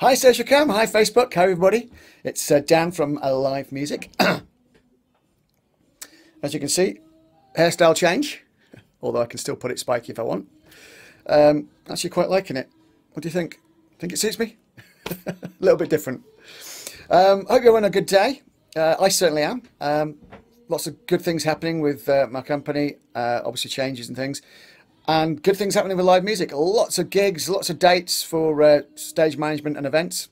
Hi, Socialcam. Hi, Facebook. Hi, everybody. It's uh, Dan from Alive Music. As you can see, hairstyle change, although I can still put it spiky if I want. Um, actually quite liking it. What do you think? Think it suits me? a little bit different. Um, hope you're having a good day. Uh, I certainly am. Um, lots of good things happening with uh, my company, uh, obviously changes and things, and good things happening with live music. Lots of gigs, lots of dates for uh, stage management and events.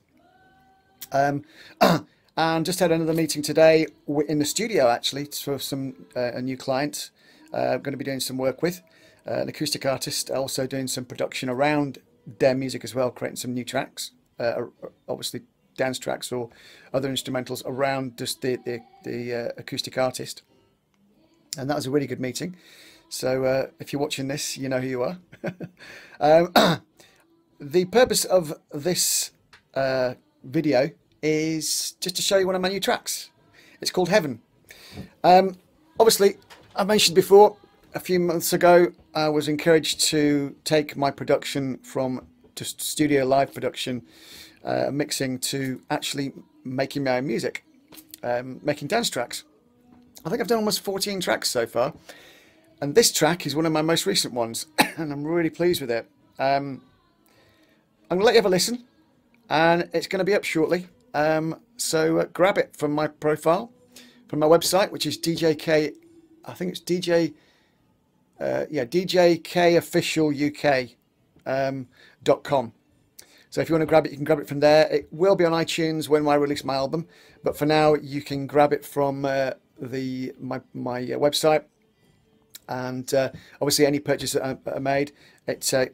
Um, and just had another meeting today in the studio actually for some uh, a new client. I'm going to be doing some work with an acoustic artist, also doing some production around their music as well, creating some new tracks. obviously dance tracks or other instrumentals around just the the, the uh, acoustic artist. And that was a really good meeting. So uh, if you're watching this, you know who you are. um, the purpose of this uh, video is just to show you one of my new tracks. It's called Heaven. Um, obviously, I mentioned before, a few months ago, I was encouraged to take my production from just studio live production uh, mixing to actually making my own music, um, making dance tracks. I think I've done almost 14 tracks so far, and this track is one of my most recent ones, and I'm really pleased with it. Um, I'm going to let you have a listen, and it's going to be up shortly. Um, so uh, grab it from my profile, from my website, which is DJK, I think it's DJ, uh, yeah, DJKofficialuk.com. Um, so if you want to grab it, you can grab it from there. It will be on iTunes when I release my album, but for now you can grab it from uh, the my my uh, website. And uh, obviously, any purchase that are made, it's uh,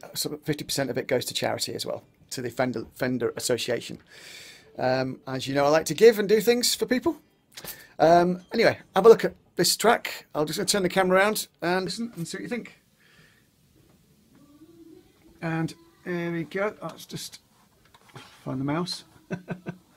fifty percent of it goes to charity as well, to the Fender Fender Association. Um, as you know, I like to give and do things for people. Um, anyway, have a look at this track. I'll just turn the camera around and listen and see what you think. And there we go. That's just Find the mouse.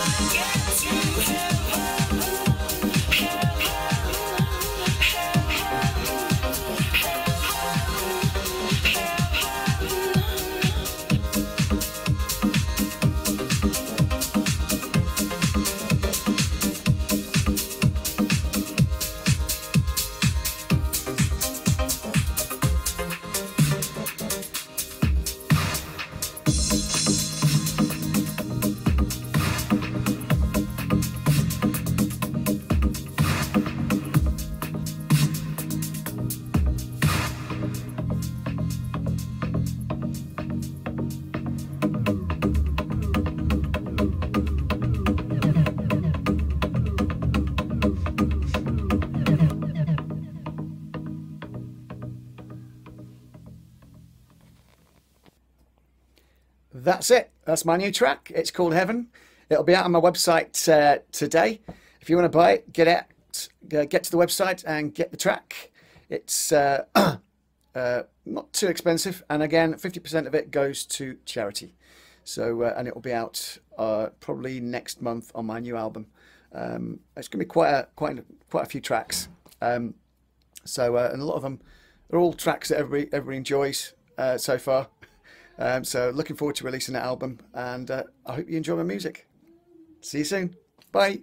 Yeah. That's it. That's my new track. It's called Heaven. It'll be out on my website uh, today. If you want to buy it, get it, uh, get to the website and get the track. It's uh, uh not too expensive, and again, 50% of it goes to charity. So, uh, and it will be out probably next month on my new album. Um, it's going to be quite a quite quite a few tracks. Um, so, and a lot of them are all tracks that everybody everybody enjoys so far. Um, so looking forward to releasing that album and uh, I hope you enjoy my music. See you soon. Bye.